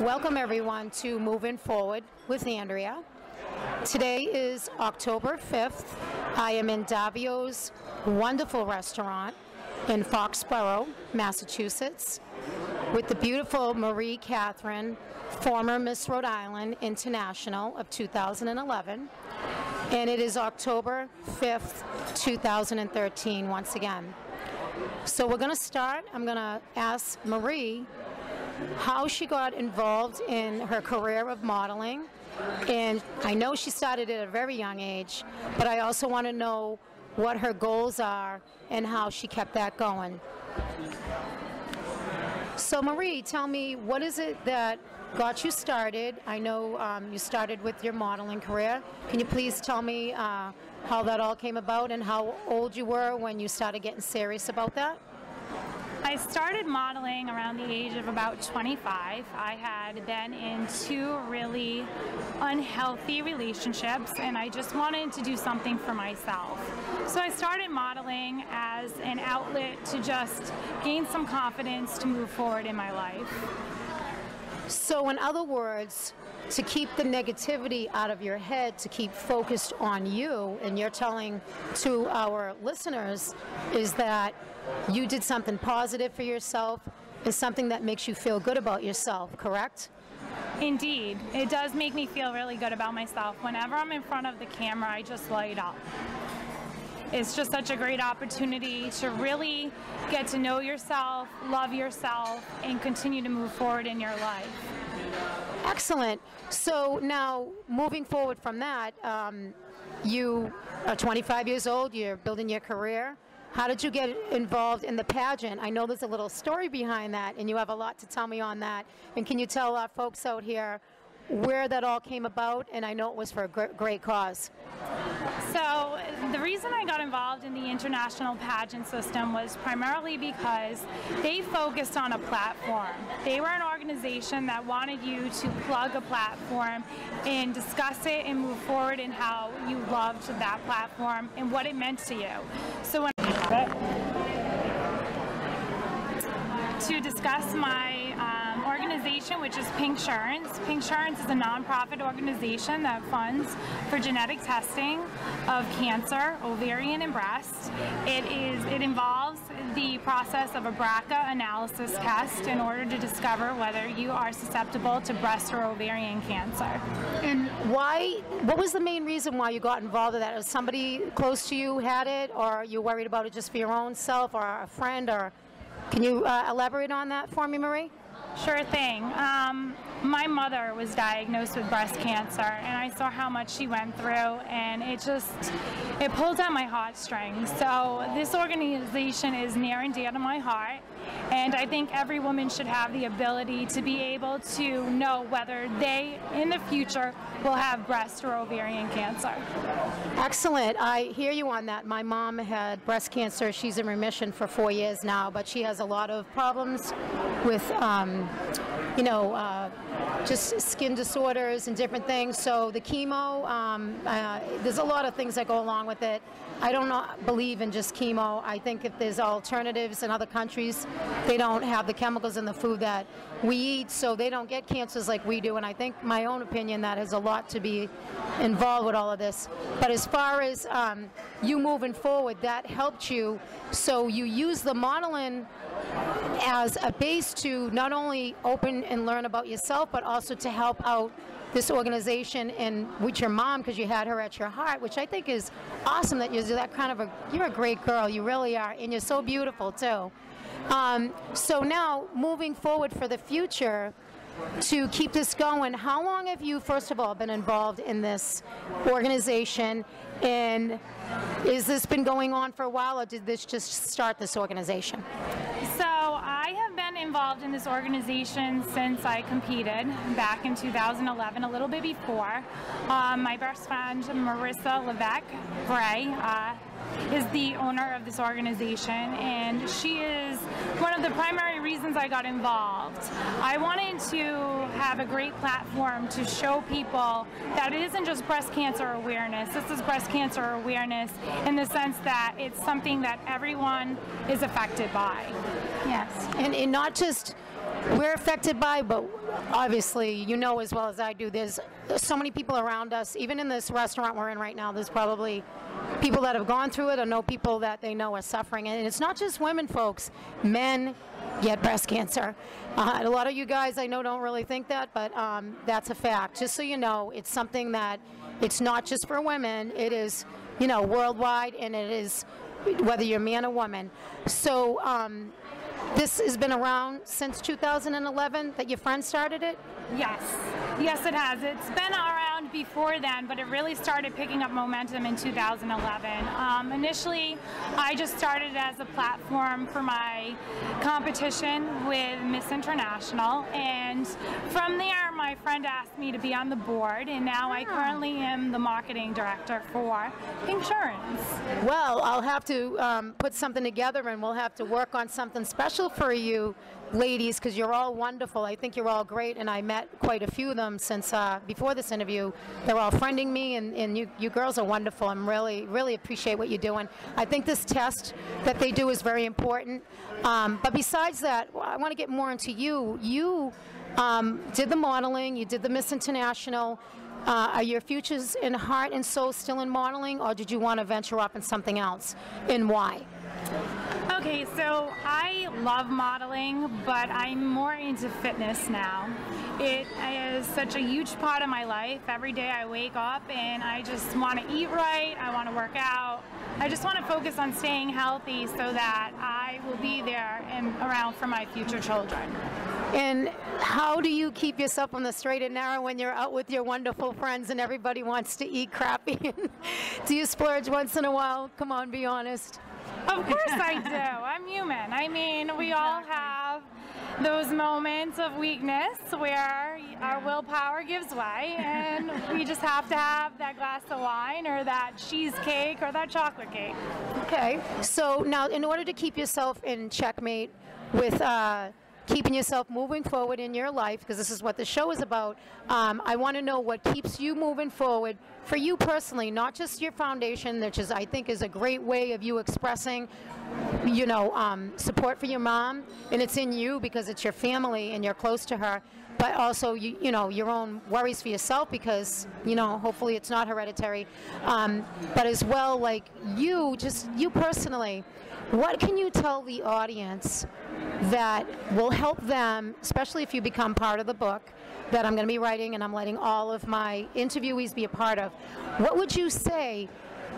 Welcome everyone to Moving Forward with Andrea. Today is October 5th. I am in Davio's wonderful restaurant in Foxborough, Massachusetts, with the beautiful Marie Catherine, former Miss Rhode Island International of 2011. And it is October 5th, 2013, once again. So we're going to start. I'm going to ask Marie how she got involved in her career of modeling. And I know she started at a very young age, but I also want to know what her goals are and how she kept that going. So Marie, tell me, what is it that got you started? I know um, you started with your modeling career. Can you please tell me uh, how that all came about and how old you were when you started getting serious about that? I started modeling around the age of about 25. I had been in two really unhealthy relationships and I just wanted to do something for myself. So I started modeling as an outlet to just gain some confidence to move forward in my life. So, in other words, to keep the negativity out of your head, to keep focused on you, and you're telling to our listeners is that you did something positive for yourself is something that makes you feel good about yourself, correct? Indeed. It does make me feel really good about myself. Whenever I'm in front of the camera, I just light up. It's just such a great opportunity to really get to know yourself, love yourself, and continue to move forward in your life. Excellent. So now, moving forward from that, um, you are 25 years old, you're building your career. How did you get involved in the pageant? I know there's a little story behind that, and you have a lot to tell me on that. And can you tell our folks out here where that all came about? And I know it was for a great cause. So, the reason I got involved in the international pageant system was primarily because they focused on a platform. They were an organization that wanted you to plug a platform and discuss it and move forward in how you loved that platform and what it meant to you. So, when to discuss my um, organization, which is Pinksurance. Pink Insurance is a nonprofit organization that funds for genetic testing of cancer, ovarian and breast. It is it involves the process of a BRCA analysis test in order to discover whether you are susceptible to breast or ovarian cancer. And why? What was the main reason why you got involved in that? Was somebody close to you had it, or you worried about it just for your own self, or a friend, or can you uh, elaborate on that for me, Marie? Sure thing. Um, my mother was diagnosed with breast cancer, and I saw how much she went through, and it just it pulled at my heartstrings. So this organization is near and dear to my heart, and I think every woman should have the ability to be able to know whether they, in the future, will have breast or ovarian cancer. Excellent. I hear you on that. My mom had breast cancer. She's in remission for four years now, but she has a lot of problems with. Um, you know, uh, just skin disorders and different things. So the chemo, um, uh, there's a lot of things that go along with it. I don't believe in just chemo. I think if there's alternatives in other countries, they don't have the chemicals in the food that we eat, so they don't get cancers like we do. And I think my own opinion that has a lot to be involved with all of this. But as far as um, you moving forward, that helped you. So you use the modeling as a base to not only open and learn about yourself, but also to help out this organization and with your mom because you had her at your heart, which I think is awesome that you're that kind of a, you're a great girl, you really are, and you're so beautiful too. Um, so now, moving forward for the future, to keep this going, how long have you, first of all, been involved in this organization? And is this been going on for a while, or did this just start this organization? So I have been involved in this organization since I competed back in 2011, a little bit before. Um, my best friend, Marissa Levesque Bray, uh, is the owner of this organization, and she is one of the primary reasons I got involved. I wanted to have a great platform to show people that it isn't just breast cancer awareness. This is breast cancer awareness in the sense that it's something that everyone is affected by. Yes, and, and not just we're affected by, but obviously, you know as well as I do, there's so many people around us. Even in this restaurant we're in right now, there's probably people that have gone through it or know people that they know are suffering. And it's not just women, folks. Men get breast cancer. Uh, a lot of you guys I know don't really think that, but um, that's a fact. Just so you know, it's something that it's not just for women. It is, you know, worldwide, and it is whether you're a man or woman. So um, this has been around since 2011 that your friend started it? Yes. Yes, it has. It's been around before then, but it really started picking up momentum in 2011. Um, initially, I just started as a platform for my competition with Miss International, and from there, my friend asked me to be on the board, and now I currently am the marketing director for Pinksurance. Well, I'll have to um, put something together and we'll have to work on something special for you ladies because you're all wonderful. I think you're all great, and I met quite a few of them since uh, before this interview. They're all friending me, and, and you, you girls are wonderful. I'm really, really appreciate what you're doing. I think this test that they do is very important. Um, but besides that, I want to get more into you. You um, did the modeling, you did the Miss International. Uh, are your futures in heart and soul still in modeling, or did you want to venture up in something else, and why? Okay, so I love modeling, but I'm more into fitness now. It is such a huge part of my life. Every day I wake up and I just want to eat right, I want to work out. I just want to focus on staying healthy so that I will be there and around for my future children. And how do you keep yourself on the straight and narrow when you're out with your wonderful friends and everybody wants to eat crappy? do you splurge once in a while? Come on, be honest. Of course I do. I'm human. I mean, we all have those moments of weakness where our willpower gives way and we just have to have that glass of wine or that cheesecake or that chocolate cake. Okay. So now, in order to keep yourself in checkmate with uh, keeping yourself moving forward in your life, because this is what the show is about, um, I want to know what keeps you moving forward for you personally, not just your foundation, which is I think is a great way of you expressing, you know, um, support for your mom, and it's in you because it's your family and you're close to her. But also, you, you know, your own worries for yourself because, you know, hopefully it's not hereditary. Um, but as well, like you, just you personally, what can you tell the audience that will help them, especially if you become part of the book that I'm going to be writing and I'm letting all of my interviewees be a part of? What would you say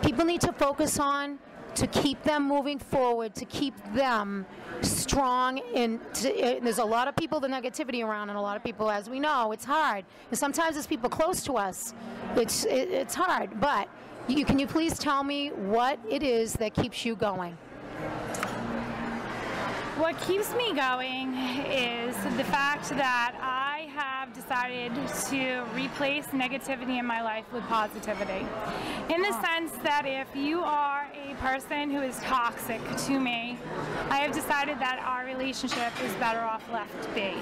people need to focus on to keep them moving forward, to keep them strong? And, to, and there's a lot of people, the negativity around, and a lot of people, as we know, it's hard. And sometimes it's people close to us. It's, it, it's hard. But you, can you please tell me what it is that keeps you going? What keeps me going is the fact that I have decided to replace negativity in my life with positivity. In the ah. sense that if you are person who is toxic to me, I have decided that our relationship is better off left be.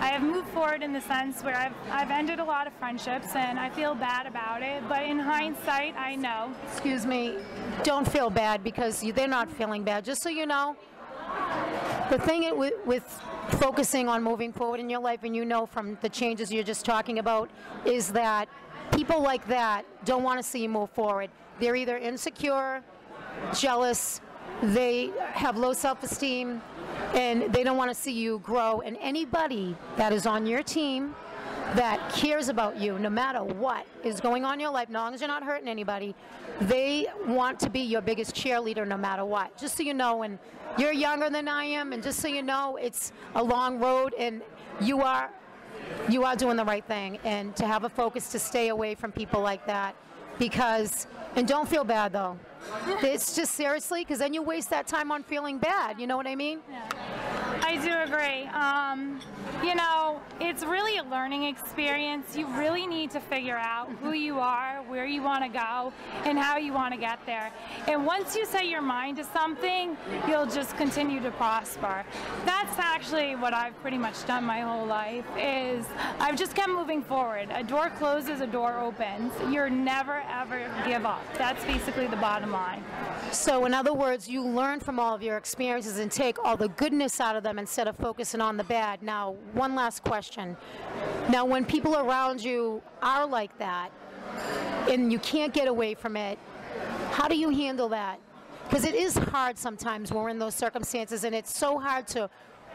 I have moved forward in the sense where I've, I've ended a lot of friendships and I feel bad about it, but in hindsight, I know. Excuse me, don't feel bad because you, they're not feeling bad. Just so you know, the thing with, with focusing on moving forward in your life, and you know from the changes you're just talking about, is that people like that don't want to see you move forward. They're either insecure, jealous, they have low self-esteem, and they don't want to see you grow. And anybody that is on your team that cares about you, no matter what is going on in your life, as long as you're not hurting anybody, they want to be your biggest cheerleader no matter what. Just so you know, and you're younger than I am, and just so you know, it's a long road, and you are you are doing the right thing, and to have a focus to stay away from people like that, because and don't feel bad though. It's just seriously, because then you waste that time on feeling bad. You know what I mean? Yeah. I do agree. Um, you know, it's really a learning experience. You really need to figure out who you are, where you want to go, and how you want to get there. And once you set your mind to something, you'll just continue to prosper. That's actually what I've pretty much done my whole life is I've just kept moving forward. A door closes, a door opens. You're never ever give up. That's basically the bottom line. So, in other words, you learn from all of your experiences and take all the goodness out of them instead of focusing on the bad. Now, one last question. Now, when people around you are like that and you can't get away from it, how do you handle that? Because it is hard sometimes when we're in those circumstances, and it's so hard to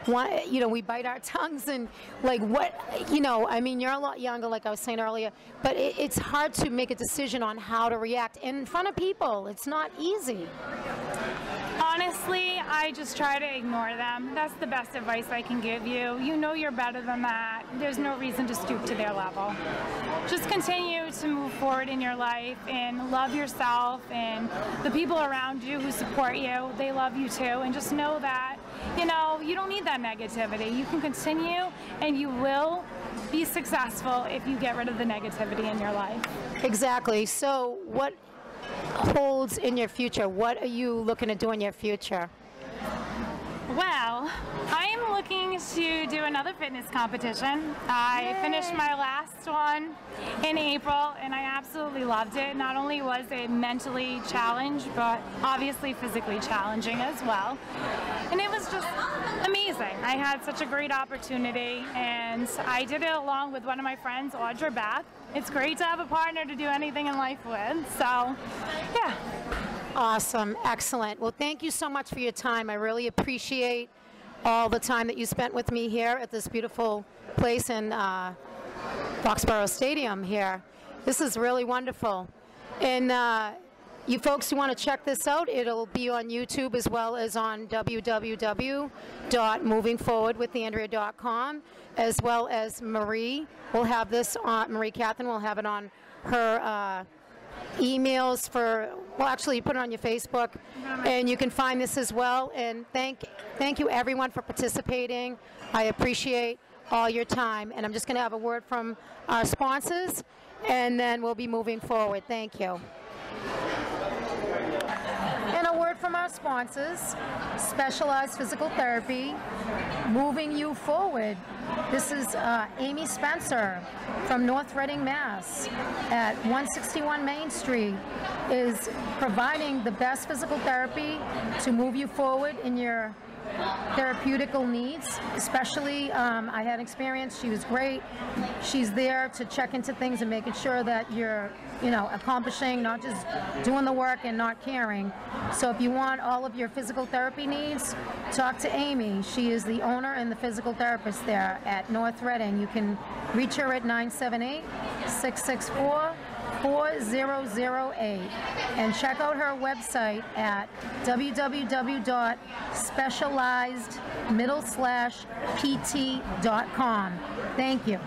you know, we bite our tongues and like what, you know, I mean, you're a lot younger, like I was saying earlier, but it, it's hard to make a decision on how to react in front of people. It's not easy. Honestly, I just try to ignore them. That's the best advice I can give you. You know you're better than that. There's no reason to stoop to their level. Just continue to move forward in your life and love yourself and the people around you who support you, they love you too. And just know that, you know, you don't need that negativity. You can continue and you will be successful if you get rid of the negativity in your life. Exactly. So, what holds in your future? What are you looking to do in your future? Well, I am looking to do another fitness competition. I finished my last one in April and I absolutely loved it. Not only was it mentally challenged, but obviously physically challenging as well. And it was just amazing. I had such a great opportunity and I did it along with one of my friends, Audra Bath. It's great to have a partner to do anything in life with. So, yeah. Awesome. Excellent. Well, thank you so much for your time. I really appreciate all the time that you spent with me here at this beautiful place in uh, Foxborough Stadium here. This is really wonderful. And uh, you folks who want to check this out, it'll be on YouTube as well as on www.movingforwardwithandrea.com, as well as Marie will have this on, Marie Catherine will have it on her uh, emails for, well, actually, you put it on your Facebook, and you can find this as well. And thank, thank you everyone for participating. I appreciate all your time. And I'm just going to have a word from our sponsors, and then we'll be moving forward. Thank you. From our sponsors, Specialized Physical Therapy, moving you forward. This is uh, Amy Spencer from North Reading, Mass. At 161 Main Street is providing the best physical therapy to move you forward in your therapeutical needs, especially um, I had experience. She was great. She's there to check into things and making sure that you're, you know, accomplishing, not just doing the work and not caring. So if you want all of your physical therapy needs, talk to Amy. She is the owner and the physical therapist there at North Reading. You can reach her at 978 664 4008 and check out her website at www.specializedmiddle/pt.com. Thank you.